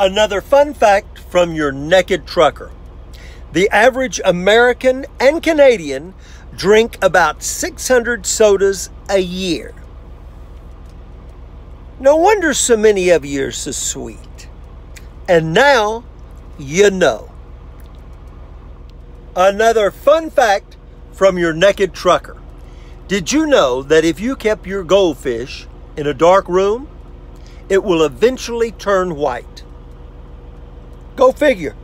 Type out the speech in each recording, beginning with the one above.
Another fun fact from your naked trucker. The average American and Canadian drink about 600 sodas a year. No wonder so many of you are so sweet. And now you know. Another fun fact from your naked trucker. Did you know that if you kept your goldfish in a dark room, it will eventually turn white? Go figure.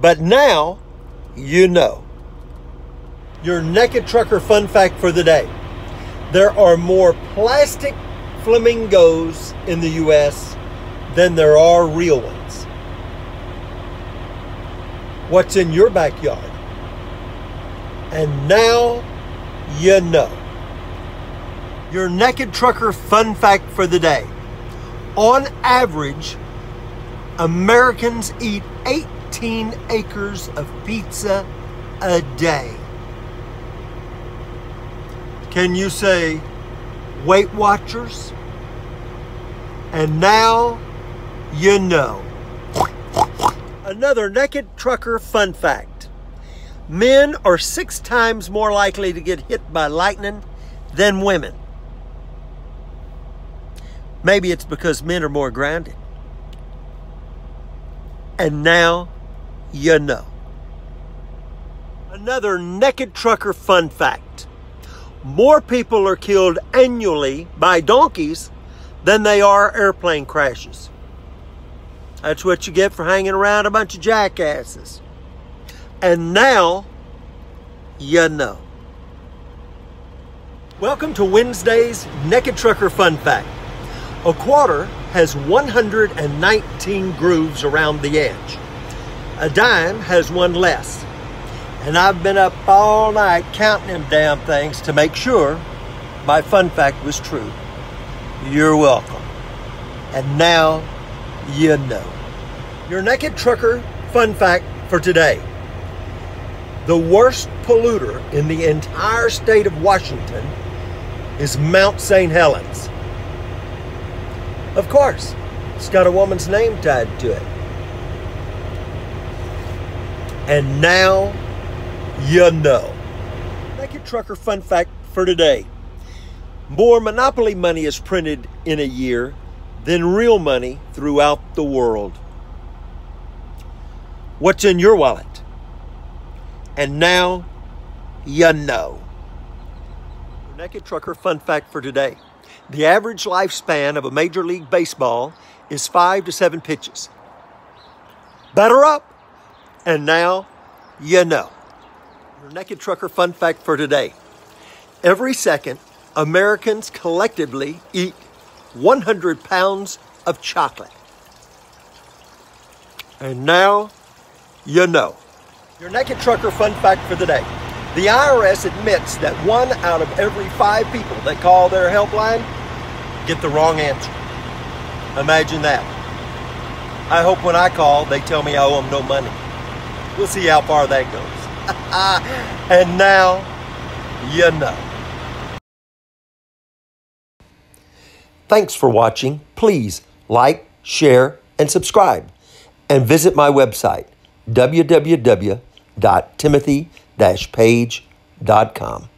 But now you know. Your naked trucker fun fact for the day. There are more plastic flamingos in the US than there are real ones. What's in your backyard? And now you know. Your naked trucker fun fact for the day. On average, Americans eat 18 acres of pizza a day. Can you say Weight Watchers? And now you know. Another naked trucker fun fact. Men are six times more likely to get hit by lightning than women. Maybe it's because men are more grounded. And now you know. Another naked trucker fun fact. More people are killed annually by donkeys than they are airplane crashes. That's what you get for hanging around a bunch of jackasses. And now you know. Welcome to Wednesday's Naked Trucker Fun Fact. A quarter has 119 grooves around the edge. A dime has one less. And I've been up all night counting them damn things to make sure my fun fact was true. You're welcome. And now you know. Your naked trucker fun fact for today. The worst polluter in the entire state of Washington is Mount St. Helens. Of course, it's got a woman's name tied to it. And now you know. Naked Trucker fun fact for today. More Monopoly money is printed in a year than real money throughout the world. What's in your wallet? And now you know. Naked Trucker fun fact for today. The average lifespan of a Major League Baseball is five to seven pitches. Better up. And now you know. Your Naked Trucker fun fact for today. Every second, Americans collectively eat 100 pounds of chocolate. And now you know. Your Naked Trucker fun fact for the day. The IRS admits that one out of every five people that call their helpline get the wrong answer. Imagine that. I hope when I call, they tell me I owe them no money. We'll see how far that goes. and now, you know. Thanks for watching. Please like, share, and subscribe. And visit my website, www.timothy.com page.com.